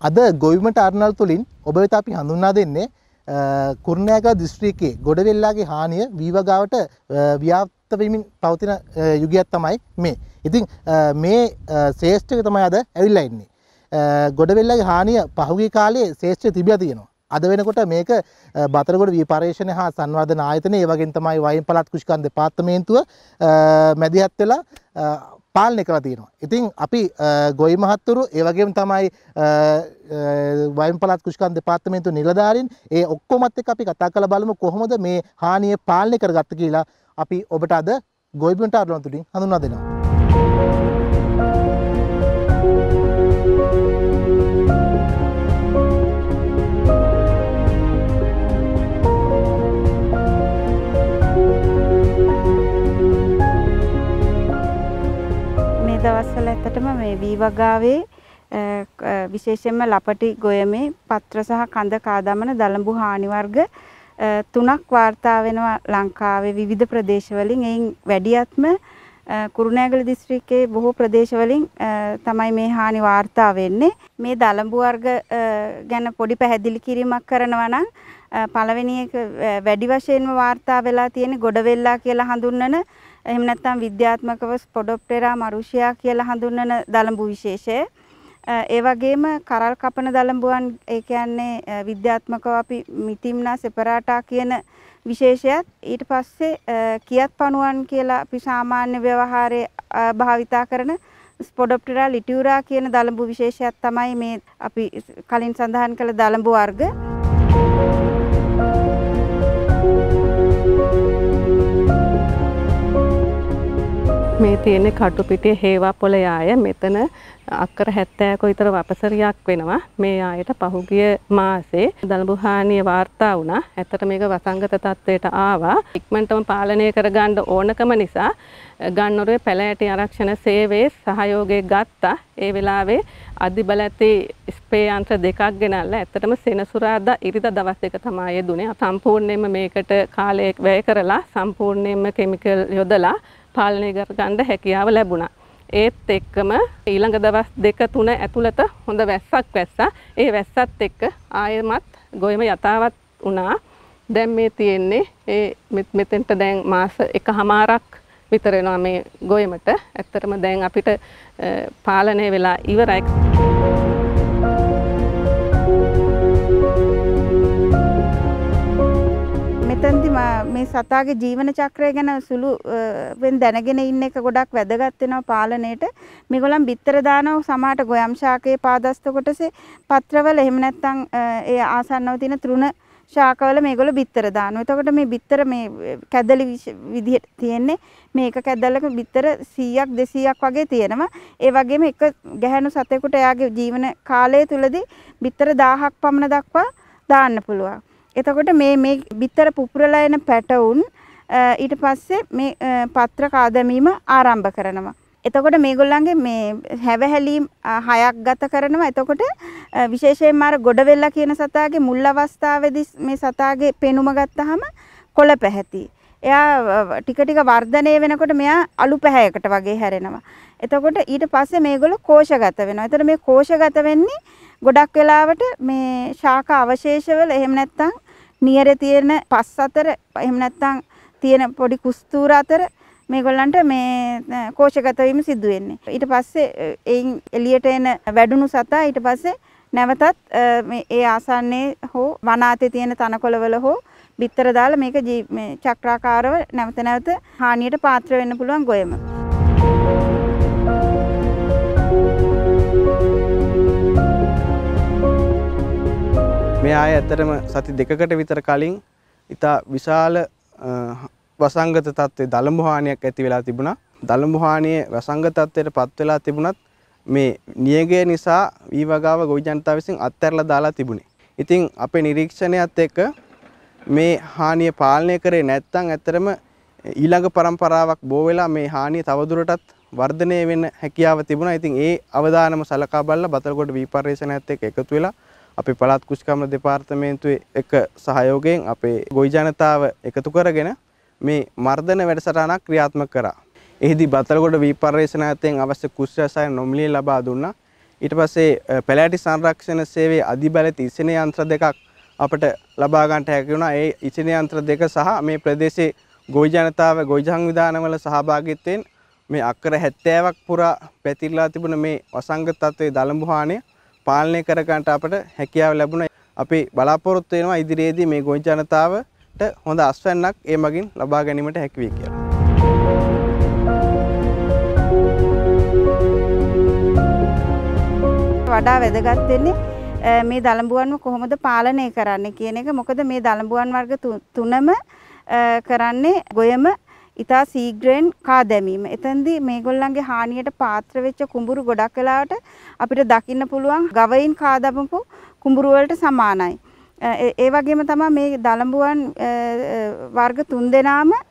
අද ගොවිමට අරනල් තුළින් ඔබ වෙත අපි හඳුන්නා දෙන්නේ කුරුණෑග දිස්ත්‍රික්කයේ ගොඩවෙල්ලාගේ හානිය වීවගාවට ව්‍යාප්තවීමින් පවතින යුගයක් තමයි මේ. ඉතින් මේ ශේෂ්ඨක තමයි අද ඇවිල්ලා ඉන්නේ. ගොඩවෙල්ලගේ හානිය පහුගිය කාලේ ශේෂ්ඨ තිබිලා තියෙනවා. අද වෙනකොට මේක බතරගොඩ විපර්යේෂණ හා සංවර්ධන ආයතනය ඒ වගේම තමයි වයින් පළාත් කෘෂිකම් දෙපාර්තමේන්තුව මැදිහත් වෙලා පාලනය කරලා තියෙනවා. ඉතින් අපි ගොවි මහත්තුරු ඒ වගේම තමයි වයින් පළාත් කෘෂිකම් දෙපාර්තමේන්තුව නිලධාරීන් ඒ ඔක්කොමත් එක්ක අපි කතා කරලා බලමු කොහොමද මේ හානිය පාලනය කරගත්ත කියලා අපි ඔබට අද ගොවි බිමට අරලන තුලින් හඳුන්වා දෙනවා. දවස්වල ඇත්තටම මේ වී වගාවේ විශේෂයෙන්ම ලපටි ගොයමේ පත්‍ර සහ කඳ කාදමන දළඹු හානි වර්ග තුනක් වාර්තා වෙනවා ලංකාවේ විවිධ ප්‍රදේශවලින්. එයින් වැඩියත්ම කුරුණෑගල දිස්ත්‍රික්කයේ බොහෝ ප්‍රදේශවලින් තමයි මේ හානි වාර්තා වෙන්නේ. මේ දළඹු වර්ග ගැන පොඩි පැහැදිලි කිරීමක් කරනවා නම් පළවෙනි එක වැඩි වශයෙන්ම වාර්තා වෙලා තියෙන ගොඩවෙල්ලා කියලා හඳුන්වන එහෙම නැත්නම් විද්‍යාත්මකව ස්පොඩොප්ටෙරා මරුෂියා කියලා හඳුන්වන දලඹු විශේෂය. ඒ වගේම කරල් කපන දලඹුවන් ඒ කියන්නේ විද්‍යාත්මකව අපි මිතිම්නා සෙපරාටා කියන විශේෂයත් ඊට පස්සේ කියත් පණුවන් කියලා අපි සාමාන්‍ය ව්‍යවහාරයේ භාවිතා කරන ස්පොඩොප්ටෙරා ලිටියුරා කියන දලඹු විශේෂයක් තමයි මේ අපි කලින් සඳහන් කළ දලඹු වර්ග. මේ තියෙන කටුපිටිය හේවා පොළ යාය මෙතන අක්කර 70ක විතර වපසරියක් වෙනවා මේ ආයට පහුගිය මාසේ දලබුහානිය වාර්තා වුණා. ඇත්තට මේක වසංගත තත්වයට ආවා. ඉක්මනටම පාලනය කරගන්න ඕනකම නිසා ගන්නොරේ පැලෑටි ආරක්ෂණ සේවයේ සහයෝගය ගත්තා. ඒ වෙලාවේ අධිබල ඇති ස්ප්‍රේ යන්ත්‍ර දෙකක් ගෙනල්ලා ඇත්තටම සෙනසුරාදා ඉරිදා දවස් දෙක තමයි යෙදුනේ. සම්පූර්ණයෙන්ම මේකට කාලය වැය කරලා සම්පූර්ණයෙන්ම කෙමිකල් යොදලා පාලනය කරගන්න හැකියාව ලැබුණා. ඒත් එක්කම ඊළඟ දවස් දෙක තුන ඇතුළත හොඳ වැස්සක් වැස්සා. ඒ වැස්සත් එක්ක ආයෙමත් ගොයම යථාවත් වුණා. දැන් මේ තියෙන්නේ ඒ මෙතෙන්ට දැන් මාස එකහමාරක් විතර වෙනවා මේ ගොයමට. ඇත්තටම දැන් අපිට පාලනය වෙලා ඉවරයි. සතාගේ ජීවන චක්‍රය ගැන සුළු වෙන් දැනගෙන ඉන්න එක ගොඩක් වැදගත් වෙනවා පාලනයේට. මේගොල්ලන් බිත්තර දානවා සමහරට ගොයම් ශාකයේ පාදස්ත කොටසේ පත්‍රවල එහෙම නැත්නම් ඒ ආසන්නව තියෙන තෘණ ශාකවල මේගොල්ලෝ බිත්තර දානවා. එතකොට මේ බිත්තර මේ කැදලි විදිහට තියෙන්නේ මේක කැදල්ලක බිත්තර 100ක් 200ක් වගේ තියෙනවා. ඒ වගේම එක ගැහැණු සතෙකුට එයාගේ ජීවන කාලය තුලදී බිත්තර 1000ක් පමණ දක්වා දාන්න පුළුවන්. එතකොට මේ මේ බිත්තර පුපුරලා එන පැටවුන් ඊට පස්සේ මේ පත්‍ර කාදමීම ආරම්භ කරනවා. එතකොට මේගොල්ලන්ගේ මේ හැවහැලීම් හයක් ගත කරනවා. එතකොට විශේෂයෙන්ම අර ගොඩවෙල්ලා කියන සතාගේ මුල් අවස්ථාවේදී මේ සතාගේ පෙනුම ගත්තාම කොළ පැහැති. එයා ටික ටික වර්ධනය වෙනකොට මෙයා අලු පැහැයකට වගේ හැරෙනවා. එතකොට ඊට පස්සේ මේගොල්ලෝ කෝෂගත වෙනවා. එතකොට මේ කෝෂගත වෙන්නේ ගොඩක් වෙලාවට මේ ශාක අවශේෂවල එහෙම නැත්නම් නියරේ තියෙන පස් අතර එහෙම නැත්නම් තියෙන පොඩි කුස්තූර අතර මේගොල්ලන්ට මේ කෝෂගත වීම සිදු වෙන්නේ. ඊට පස්සේ එයින් එළියට එන වැඩුණු සතා ඊට පස්සේ නැවතත් මේ ඒ ආසන්නයේ හෝ වනාතේ තියෙන තනකොළවල හෝ බිත්තර දාලා මේක මේ චක්‍රාකාරව නැවත නැවත හානියට පාත්‍ර වෙන්න පුළුවන් ගොයම. මේ ආය ඇත්තටම සති දෙකකට විතර කලින් ඉතා විශාල වසංගත තත්ත්වයේ දළඹු හානියක් ඇති වෙලා තිබුණා. දළඹු හානියේ වසංගත තත්ත්වයට පත් වෙලා තිබුණත් මේ නියගය නිසා වී වගාව ගොවි ජනතාව විසින් අත්හැරලා දාලා තිබුණේ. ඉතින් අපේ නිරීක්ෂණයත් එක්ක මේ හානිය පාලනය කරේ නැත්නම් ඇත්තටම ඊළඟ પરම්පරාවක් බෝ වෙලා මේ හානිය තවදුරටත් වර්ධනය වෙන්න හැකියාව තිබුණා. ඉතින් ඒ අවදානම සලකා බලලා බතලකොට විපර්යේෂණයත් එක්ක එකතු වෙලා අපේ පළාත් කුෂිකර්ම දෙපාර්තමේන්තුවේ එක සහයෝගයෙන් අපේ ගොවි ජනතාව එකතු කරගෙන මේ මර්ධන වැඩසටහනක් ක්‍රියාත්මක කරා. එහිදී බතලගොඩ විපර්යේෂණායතයෙන් අවශ්‍ය කුෂ්‍ය රසායන නොමිලේ ලබා දුන්නා. ඊට පස්සේ අ, පැලෑටි සංරක්ෂණ සේවයේ අධිබල ඉසින යන්ත්‍ර දෙකක් අපට ලබා ගන්නට හැකි වුණා. ඒ ඉසින යන්ත්‍ර දෙක සහ මේ ප්‍රදේශයේ ගොවි ජනතාව ගොවි සංවිධානවල සහභාගීත්වයෙන් මේ අක්කර 70ක් පුරා පැතිරලා තිබුණ මේ වසංගත තත්ත්වයේ දළඹු හානිය පාලනය කර ගන්නට අපට හැකියාව ලැබුණා. අපි බලාපොරොත්තු වෙනවා ඉදිරියේදී මේ ගොවි ජනතාවට හොඳ අස්වැන්නක් ඒ මගින් ලබා ගැනීමට හැකි වෙයි කියලා. වඩා වැදගත් වෙන්නේ අ, මේ දළඹුවන්ව කොහොමද පාලනය කරන්නේ කියන එක. මොකද මේ දළඹුවන් වර්ග තු- තුනම අ, කරන්නේ ගොයම ඉතා සීග්‍රයෙන් කා දැමීම. එතෙන්දී මේගොල්ලන්ගේ හානියට පාත්‍ර වෙච්ච කුඹුරු ගොඩක් වෙලාවට අපිට දකින්න පුළුවන් ගවයින් කා දමපු කුඹුරු වලට සමානයි. අ, ඒ ඒ වගේම තමයි මේ දළඹුවන් අ, අ, වර්ග තුන් දෙනාම අ,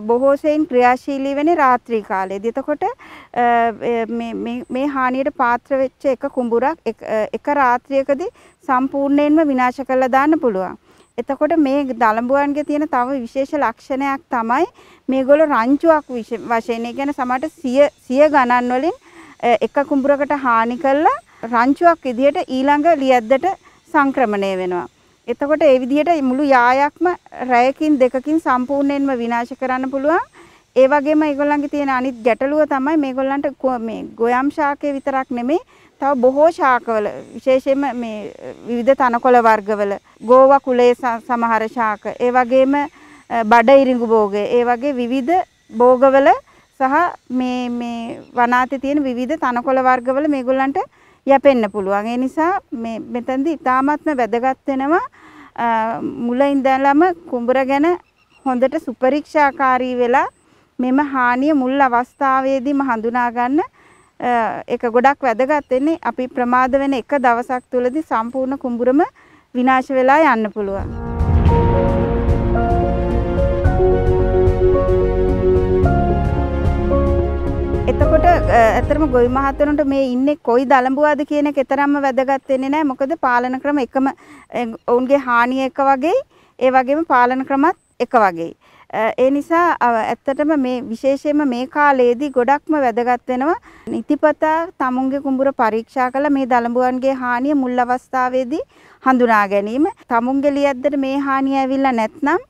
බොහෝ සෙයින් ක්‍රියාශීලී වෙන්නේ රාත්‍රී කාලයේදී. එතකොට අ, මේ මේ මේ හානියට පාත්‍ර වෙච්ච එක කුඹුරක් එක- එක රාත්‍රියකදී සම්පූර්ණයෙන්ම විනාශ කරලා දාන්න පුළුවන්. එතකොට මේ දළඹුවන්ගේ තියෙන තව විශේෂ ලක්ෂණයක් තමයි මේගොල්ලෝ රංචුවක් විශ- වශයෙන් ඒ කියන්නේ සමහරට සිය සිය ගණන් වලින් අ, එක කුඹුරකට හානි කළා රංචුවක් විදියට ඊළඟ ලියද්දට සංක්‍රමණය වෙනවා. එතකොට ඒ විදිහට මුළු යායක්ම රැයකින් දෙකකින් සම්පූර්ණයෙන්ම විනාශ කරන්න පුළුවන්. ඒ වගේම ඒගොල්ලන්ගේ තියෙන අනිත් ගැටලුව තමයි මේගොල්ලන්ට කො- මේ ගොයම් ශාකය විතරක් නෙමෙයි තව බොහෝ ශාකවල විශේෂයෙන්ම මේ විවිධ තනකොළ වර්ගවල ගෝවා කුලයේ ස- සමහර ශාක ඒ වගේම අ, බඩ ඉරිඟු භෝගය ඒ වගේ විවිධ භෝගවල සහ මේ මේ වනාතේ තියෙන විවිධ තනකොළ වර්ගවල මේගොල්ලන්ට යැපෙන්න පුළුවන්. ඒ නිසා මේ මෙතනදී ඉතාමත්ම වැදගත් වෙනවා අ, මුල ඉඳලම කුඹර ගැන හොඳට සුපරීක්ෂාකාරී වෙලා මෙම හානිය මුල් අවස්ථාවේදීම හඳුනා ගන්න අ, ඒක ගොඩක් වැදගත් වෙන්නේ අපි ප්‍රමාද වෙන එක දවසක් තුලදී සම්පූර්ණ කුඹුරම විනාශ වෙලා යන්න පුළුවන්. එතකොට අ, ඇත්තටම ගොවි මහත්වරුන්ට මේ ඉන්නේ කොයි දලඹුවාද කියන එක තරම්ම වැදගත් වෙන්නේ නැහැ. මොකද පාලන ක්‍රම එකම අ, ඔවුන්ගේ හානිය එක වගේයි ඒ වගේම පාලන ක්‍රමත් එක වගේයි. අ, ඒ නිසා අ, ඇත්තටම මේ විශේෂයෙන්ම මේ කාලයේදී ගොඩක්ම වැදගත් වෙනවා නිතිපතා තමුන්ගේ කුඹුර පරීක්ෂා කළ මේ දලඹුවන්ගේ හානිය මුල් අවස්ථාවේදී හඳුනා ගැනීම. තමුන්ගේ ලියද්දට මේ හානිය ඇවිල්ලා නැත්නම් අ,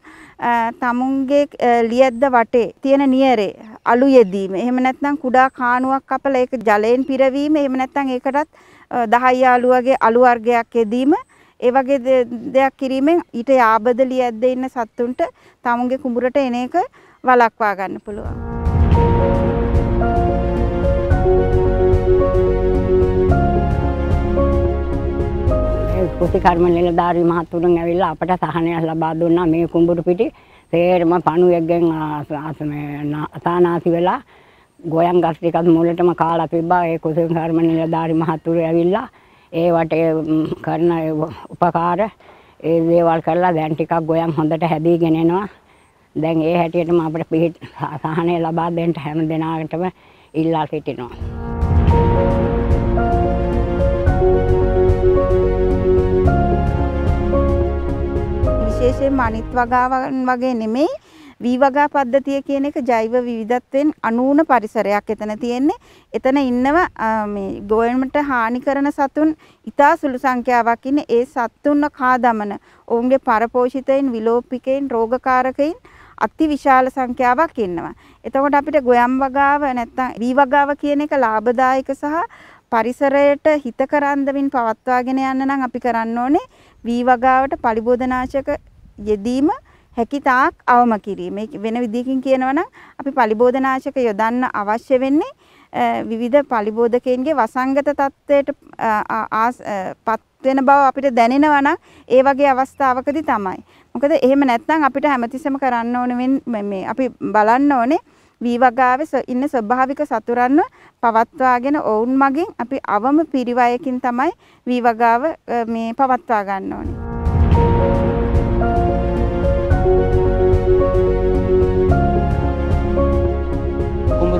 තමුන්ගේ අ, ලියද්ද වටේ තියෙන නියරේ අලු යෙදීම. එහෙම නැත්නම් කුඩා කාණුවක් කපලා ඒක ජලයෙන් පිරවීම. එහෙම නැත්නම් ඒකටත් අ, දහයි යාළු වගේ අලු වර්ගයක් යෙදීම. ඒ වගේ දේ- දෙයක් කිරීමෙන් ඊට යාබද ලියද්ද ඉන්න සත්තුන්ට තමුන්ගේ කුඹුරට එන එක වළක්වා ගන්න පුළුවන්. ඒ කෘෂිකර්ම නිලධාරී මහතුරුන් ඇවිල්ලා අපට සහනයක් ලබා දුන්නා. මේ කුඹුරු පිටි සේරම පණුවෙක්ගෙන් අසානාසි වෙලා ගෝයන් ගස් ටිකත් මුලටම කාලා තිබ්බා. ඒ කෘෂිකර්ම නිලධාරී මහතුරු ඇවිල්ලා ඒවට ඒ, ම්, කරන ඒ උපකාර ඒ දේවල් කරලා දැන් ටිකක් ගෝයන් හොඳට හැදීගෙන එනවා. දැන් ඒ හැටියටම අපිට පිහිට සහනය ලබා දෙන්න හැම දිනාටම ඉල්ලා සිටිනවා. විශේෂයෙන්ම අනිත් වගාවන් වගේ නෙමෙයි වී වගා පද්ධතිය කියන එක ජෛව විවිධත්වයෙන් අනූන පරිසරයක් එතන තියෙන්නේ. එතන ඉන්නව ආ, මේ ගොයමට හානි කරන සතුන් ඉතා සුළු සංඛ්‍යාවක් ඉන්නේ. ඒ සත්තුන්ව කා දමන ඔවුන්ගේ පරපෝෂිතයින් විලෝපිකයින් රෝගකාරකයින් අති විශාල සංඛ්‍යාවක් ඉන්නවා. එතකොට අපිට ගොයම් වගාව නැත්නම් වී වගාව කියන එක ලාභදායක සහ පරිසරයට හිතකරන්දමින් පවත්වාගෙන යන්න නම් අපි කරන්න ඕනේ වී වගාවට පලිබෝධනාශක යෙදීම හැකි තාක් අවම කිරීම. ඒක වෙන විදිහකින් කියනවා නම් අපි පලිබෝධනාශක යොදන්න අවශ්‍ය වෙන්නේ අ, විවිධ පලිබෝධකයන්ගේ වසංගත තත්ත්වයට අ, ආ- ආස්- අ, පත් වෙන බව අපිට දැනෙනවා නම් ඒ වගේ අවස්ථාවකදී තමයි. මොකද එහෙම නැත්නම් අපිට හැමතිස්සෙම කරන්න ඕනේ වෙන්- මේ- මේ අපි බලන්න ඕනේ වී වගාවේ ස- ඉන්න ස්වභාවික සතුරන්ව පවත්වාගෙන ඔවුන් මගින් අපි අවම පිරිවයකින් තමයි වී වගාව අ, මේ පවත්වා ගන්න ඕනේ.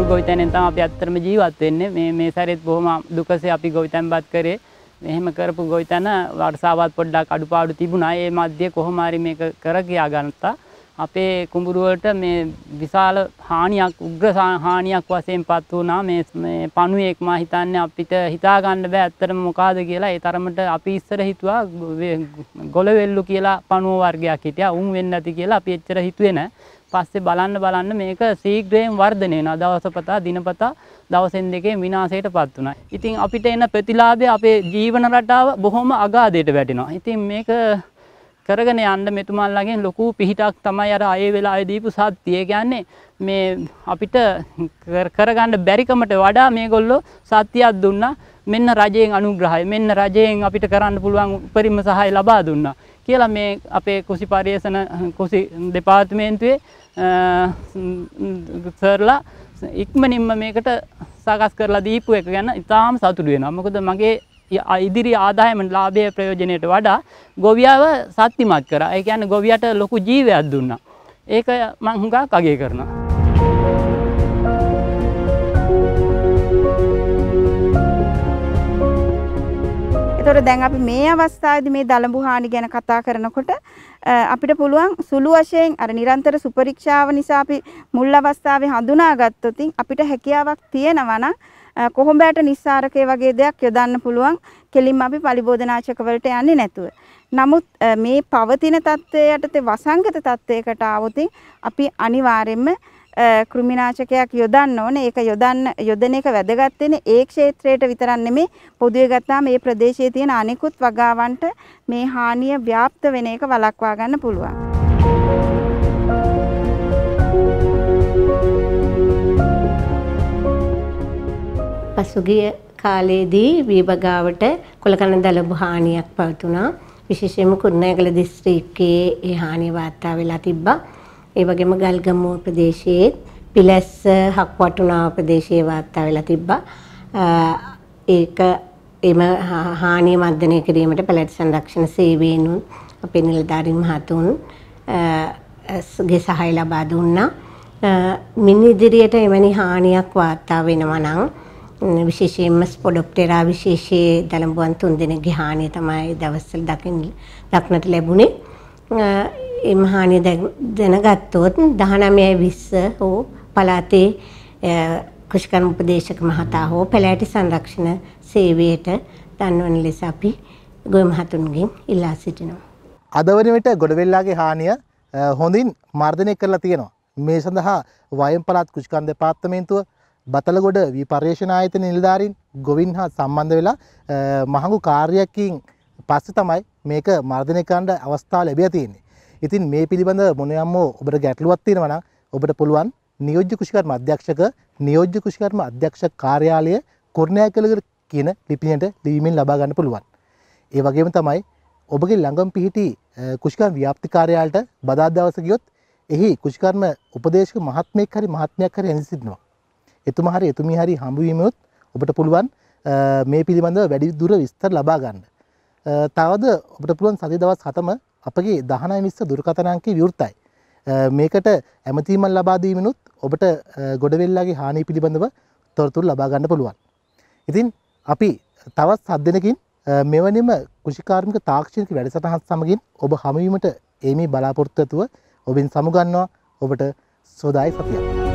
ගොවිතැනෙන් තමයි අපි ඇත්තටම ජීවත් වෙන්නේ. මේ මේ සැරේත් බොහොම දුකසේ අපි ගොවිතැන්පත් කරේ. මෙහෙම කරපු ගොවිතැන වර්ෂාවත් පොඩ්ඩක් අඩුපාඩු තිබුණා. ඒ මැද්දේ කොහොම හරි මේක කර කියා ගන්තා. අපේ කුඹුරුවලට මේ විශාල හානියක් උග්‍ර සා- හානියක් වශයෙන් පත් වුණා මේ මේ පණුවෙක් මා හිතන්නේ අපිට හිතා ගන්න බෑ ඇත්තටම මොකಾದ කියලා ඒ තරමට අපි ඉස්සර හිතුවා වේ- ගොලවෙල්ලු කියලා පණුව වර්ගයක් හිටියා උන් වෙන්නේ නැති කියලා අපි එච්චර හිතුවේ නෑ පස්සේ බලන්න බලන්න මේක ශීඝ්‍රයෙන් වර්ධනය වෙනවා දවසපතා දිනපතා දවසෙන් දෙකේ විනාශයට පත් වුණා. ඉතින් අපිට එන ප්‍රතිලාභය අපේ ජීවන රටාව බොහොම අගාධයට වැටෙනවා. ඉතින් මේක කරගෙන යන්න මෙතුමල්ලගෙන් ලොකු පිහිටක් තමයි අර අය වෙලා දීපු සත්‍යය කියන්නේ මේ අපිට කර- කරගන්න බැරිකමට වඩා මේගොල්ලෝ සත්‍යයක් දුන්නා මෙන්න රජයෙන් අනුග්‍රහය මෙන්න රජයෙන් අපිට කරන්න පුළුවන් උපරිම සහය ලබා දුන්නා කියලා මේ අපේ කුසි පර්යේෂණ කුසි දෙපාර්තමේන්තුවේ අ, සර්ලා ඉක්මනින්ම මේකට සකස් කරලා දීපු එක ගැන ඉතාම සතුටු වෙනවා. මොකද මගේ ය- ඉදිරි ආදායම ලාභය ප්‍රයෝජනයට වඩා ගොවියාව සත්තිමත් කරා. ඒ කියන්නේ ගොවියට ලොකු ජීවයක් දුන්නා. ඒක මං හුඟක් අගය කරනවා. එතකොට දැන් අපි මේ අවස්ථාවේදී මේ දලඹු හානි ගැන කතා කරනකොට අ, අපිට පුළුවන් සුළු වශයෙන් අර නිරන්තර සුපරීක්ෂාව නිසා අපි මුල් අවස්ථාවේ හඳුනාගත්තොත් අපිට හැකියාවක් තියෙනවා නම් අ, කොහොඹෑට නිස්සාරකය වගේ දෙයක් යොදන්න පුළුවන් කෙලින්ම අපි පලිබෝධනාශක වලට යන්නේ නැතුව. නමුත් අ, මේ පවතින තත්ත්වය යටතේ වසංගත තත්ත්වයකට ආවොත් අපි අනිවාර්යයෙන්ම අ, කෘමිනාශකයක් යොදන්න ඕනේ. ඒක යොදන්න යොදන එක වැදගත් වෙන්නේ ඒ ක්ෂේත්‍රයට විතරක් නෙමෙයි පොදුවේ ගත්තාම මේ ප්‍රදේශයේ තියෙන අනෙකුත් වගාවන්ට මේ හානිය ව්‍යාප්ත වෙන එක වළක්වා ගන්න පුළුවන්. පසුගිය කාලයේදී වීබගාවට කොළකන දලබු හානියක් පවතුනා. විශේෂයෙන්ම කුරුණෑගල දිස්ත්‍රික්කයේ ඒ හානිය වාර්තා වෙලා තිබ්බා. ඒ වගේම ගල්ගමුව ප්‍රදේශයේ පිලැස්ස හක්වටුනාව ප්‍රදේශයේ වාර්තා වෙලා තිබ්බා. අ, ඒක එම හා- හානිය මර්ධනය කිරීමට පැලැටි සංරක්ෂණ සේවයෙනුත් අපේ නිලධාරීන් මහතුන් අ, ස්- ගේ සහාය ලබා දුන්නා. අ, මින් ඉදිරියට එවැනි හානියක් වාර්තා වෙනවා නම් ම්, විශේෂයෙන්ම ස්පොඩොප්ටෙරා විශේෂයේ දළඹුවන් තුන්දෙනෙක්ගේ හානිය තමයි දවස්වල දකින්න දක්නට ලැබුණේ. අ, එම හානිය දැන්- දැනගත්තොත් 19 20 හෝ පළාතේ අ, කෘෂිකර්ම උපදේශක මහතා හෝ පැලෑටි සංරක්ෂණ සේවයට දන්වන ලෙස අපි ගොවි මහතුන්ගෙන් ඉල්ලා සිටිනවා. අද වන විට ගොඩවෙල්ලාගේ හානිය අ, හොඳින් මර්ධනය කරලා තියෙනවා. මේ සඳහා වයම් පළාත් කෘෂිකර්ම දෙපාර්තමේන්තුව බතලගොඩ වී පර්යේෂණ ආයතන නිලධාරීන් ගොවින් හා සම්බන්ධ වෙලා අ, මහඟු කාර්යයකින් පස්සේ තමයි මේක මර්ධනය කරන්න අවස්ථාව ලැබිලා තියෙන්නේ. ඉතින් මේ පිළිබඳ මොනියම් හෝ ඔබට ගැටලුවක් තියෙනවා නම් ඔබට පුළුවන් නියෝජ්‍ය කෘෂිකර්ම අධ්‍යක්ෂක නියෝජ්‍ය කෘෂිකර්ම අධ්‍යක්ෂක කාර්යාලය කුරුණෑගල කියන ලිපිනයට ලිවීමෙන් ලබා ගන්න පුළුවන්. ඒ වගේම තමයි ඔබගේ ළඟම පිහිටි අ, කෘෂිකර්ම ව්‍යාප්ති කාර්යාලයට බදා දවස ගියොත් එහි කෘෂිකර්ම උපදේශක මහත්මයෙක් හරි මහත්මයක් හරි ඇඳ සිටිනවා. එතුමා හරි එතුමිය හරි හම්බ වීමොත් ඔබට පුළුවන් අ, මේ පිළිබඳව වැඩි දුර විස්තර ලබා ගන්න. අ, තවද ඔබට පුළුවන් සති දවස් 7ම අපගේ 19 විස්ස දුරකථන අංකය විවෘතයි. අ, මේකට ඇමතීමක් ලබා දීමනොත් ඔබට අ, ගොඩවෙල්ලාගේ හානිය පිළිබඳව තොරතුරු ලබා ගන්න පුළුවන්. ඉතින් අපි තවත් සත් දෙනකින් අ, මෙවැනිම කෘෂිකාර්මික තාක්ෂණික වැඩසටහන් සමගින් ඔබ හමුවීමට ඒමී බලාපොරොත්තු ඇතුව ඔබෙන් සමුගන්නවා ඔබට සෝදායි සතියක්.